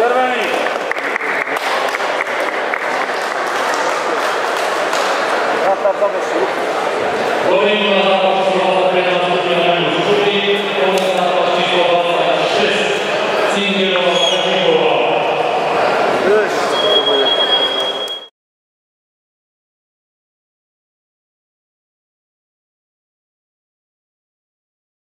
Germany.